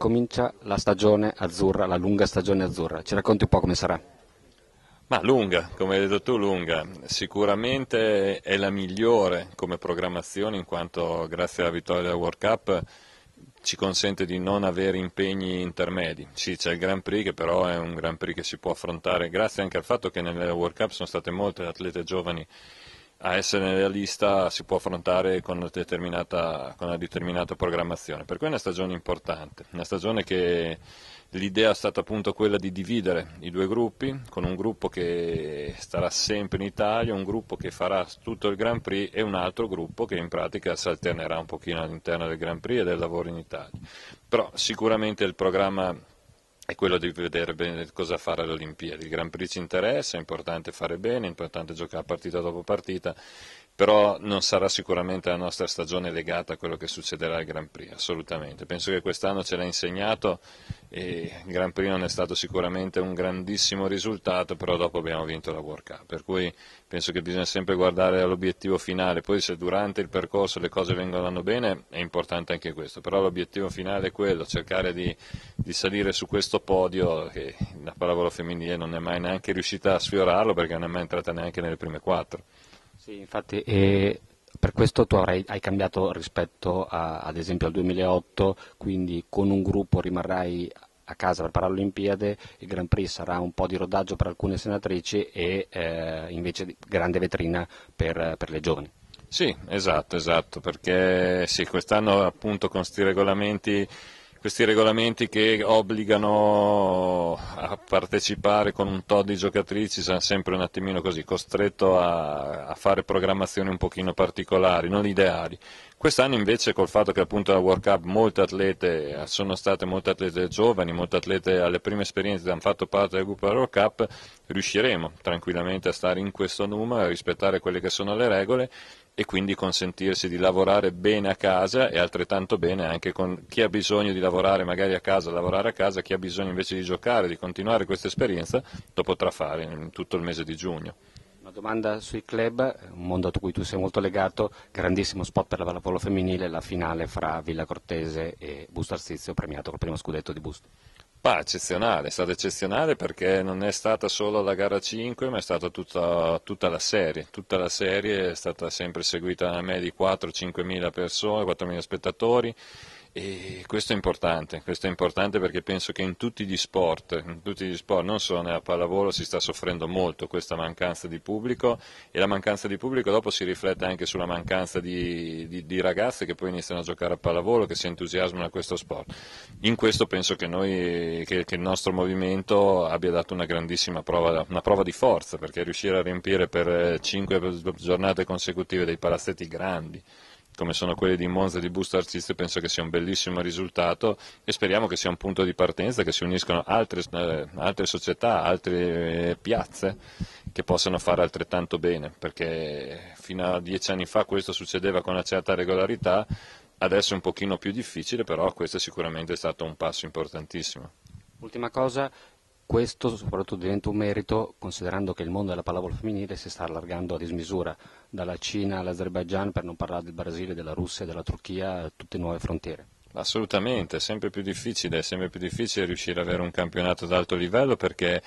comincia la stagione azzurra, la lunga stagione azzurra. Ci racconti un po' come sarà? Ma lunga, come hai detto tu, lunga. Sicuramente è la migliore come programmazione in quanto grazie alla vittoria della World Cup ci consente di non avere impegni intermedi. Sì, c'è il Grand Prix che però è un Grand Prix che si può affrontare grazie anche al fatto che nella World Cup sono state molte atlete giovani a essere nella lista si può affrontare con una, determinata, con una determinata programmazione. Per cui è una stagione importante, una stagione che l'idea è stata appunto quella di dividere i due gruppi, con un gruppo che starà sempre in Italia, un gruppo che farà tutto il Grand Prix e un altro gruppo che in pratica si alternerà un pochino all'interno del Grand Prix e del lavoro in Italia. Però sicuramente il programma è quello di vedere bene cosa fare alle Olimpiadi. Il Grand Prix ci interessa, è importante fare bene, è importante giocare partita dopo partita, però non sarà sicuramente la nostra stagione legata a quello che succederà al Grand Prix, assolutamente. Penso che quest'anno ce l'ha insegnato e il Grand Prix non è stato sicuramente un grandissimo risultato, però dopo abbiamo vinto la World Cup, per cui penso che bisogna sempre guardare all'obiettivo finale, poi se durante il percorso le cose vengono bene è importante anche questo, però l'obiettivo finale è quello, cercare di, di salire su questo podio che la pallavolo femminile non è mai neanche riuscita a sfiorarlo perché non è mai entrata neanche nelle prime quattro. Sì, infatti e per questo tu avrai, hai cambiato rispetto a, ad esempio al 2008, quindi con un gruppo rimarrai a casa per le Olimpiadi, il Grand Prix sarà un po' di rodaggio per alcune senatrici e eh, invece grande vetrina per, per le giovani. Sì, esatto, esatto, perché sì, quest'anno appunto con questi regolamenti questi regolamenti che obbligano a partecipare con un tot di giocatrici sono sempre un attimino così, costretto a, a fare programmazioni un pochino particolari, non ideali. Quest'anno invece col fatto che appunto la World Cup molte atlete sono state molte atlete giovani, molte atlete alle prime esperienze hanno fatto parte del gruppo della World Cup, riusciremo tranquillamente a stare in questo numero, a rispettare quelle che sono le regole e quindi consentirsi di lavorare bene a casa e altrettanto bene anche con chi ha bisogno di lavorare magari a casa, lavorare a casa, chi ha bisogno invece di giocare, di continuare questa esperienza, lo potrà fare in tutto il mese di giugno. Una domanda sui club, un mondo a cui tu sei molto legato, grandissimo spot per la pallavolo femminile, la finale fra Villa Cortese e Busto Arsizio premiato col primo scudetto di Busto. Bah, eccezionale, è stata eccezionale perché non è stata solo la gara 5 ma è stata tutta, tutta la serie, tutta la serie è stata sempre seguita da me di 4-5 mila persone, 4 mila spettatori e questo è importante, questo è importante perché penso che in tutti gli sport, tutti gli sport, non solo nella pallavolo, si sta soffrendo molto questa mancanza di pubblico e la mancanza di pubblico dopo si riflette anche sulla mancanza di, di, di ragazze che poi iniziano a giocare a pallavolo, che si entusiasmano a questo sport. In questo penso che, noi, che, che il nostro movimento abbia dato una grandissima prova, una prova di forza, perché riuscire a riempire per cinque giornate consecutive dei palazzetti grandi, come sono quelli di Monza e di Busto Arsizio, penso che sia un bellissimo risultato e speriamo che sia un punto di partenza, che si uniscono altre, eh, altre società, altre piazze che possano fare altrettanto bene, perché fino a dieci anni fa questo succedeva con una certa regolarità, adesso è un pochino più difficile, però questo sicuramente è stato un passo importantissimo. Ultima cosa, questo soprattutto diventa un merito considerando che il mondo della pallavolo femminile si sta allargando a dismisura, dalla Cina all'Azerbaijan per non parlare del Brasile, della Russia, della Turchia, tutte nuove frontiere. Assolutamente, è sempre più difficile, è sempre più difficile riuscire ad avere un campionato ad alto livello perché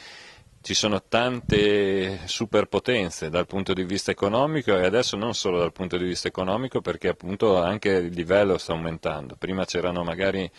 ci sono tante superpotenze dal punto di vista economico e adesso non solo dal punto di vista economico perché appunto anche il livello sta aumentando. Prima c'erano magari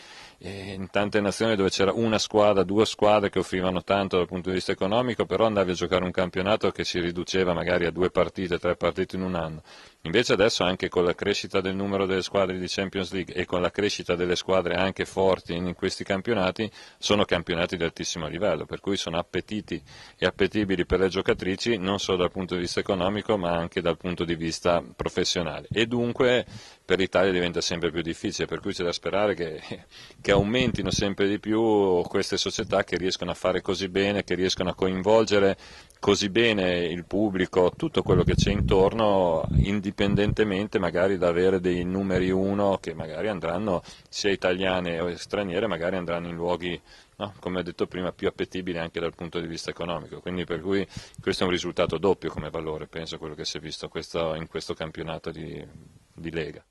in tante nazioni dove c'era una squadra, due squadre che offrivano tanto dal punto di vista economico, però andavi a giocare un campionato che si riduceva magari a due partite, tre partite in un anno. Invece adesso anche con la crescita del numero delle squadre di Champions League e con la crescita delle squadre anche forti in questi campionati, sono campionati di altissimo livello, per cui sono appetiti e appetibili per le giocatrici non solo dal punto di vista economico ma anche dal punto di vista professionale. E dunque per l'Italia diventa sempre più difficile, per cui c'è da sperare che, che aumentino sempre di più queste società che riescono a fare così bene, che riescono a coinvolgere così bene il pubblico, tutto quello che c'è intorno, indipendentemente magari da avere dei numeri uno che magari andranno, sia italiane o straniere, magari andranno in luoghi, no, come ho detto prima, più appetibili anche dal punto di vista economico. Quindi per cui questo è un risultato doppio come valore, penso, quello che si è visto questo, in questo campionato di, di Lega.